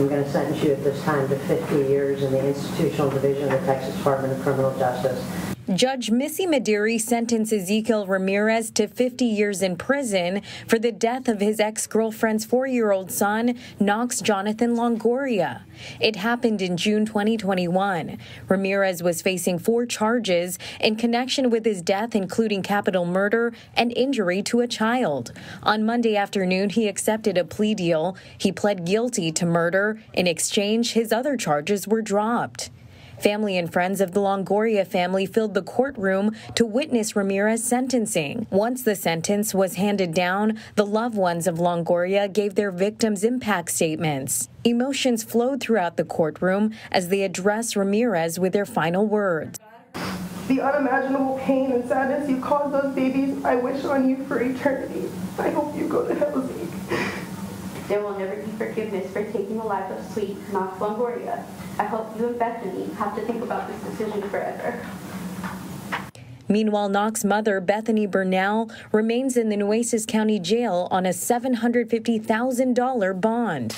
I'm going to sentence you at this time to 50 years in the institutional division of the Texas Department of Criminal Justice. Judge Missy Medary sentenced Ezekiel Ramirez to 50 years in prison for the death of his ex girlfriend's four year old son, Knox Jonathan Longoria. It happened in June 2021. Ramirez was facing four charges in connection with his death, including capital murder and injury to a child. On Monday afternoon, he accepted a plea deal. He pled guilty to murder. In exchange, his other charges were dropped. Family and friends of the Longoria family filled the courtroom to witness Ramirez's sentencing. Once the sentence was handed down, the loved ones of Longoria gave their victims impact statements. Emotions flowed throughout the courtroom as they addressed Ramirez with their final words. The unimaginable pain and sadness you caused those babies, I wish on you for eternity. I hope you go to hell's there will never be forgiveness for taking the life of sweet Knox Longoria. I hope you and Bethany have to think about this decision forever. Meanwhile, Knox's mother, Bethany Burnell, remains in the Nueces County Jail on a $750,000 bond.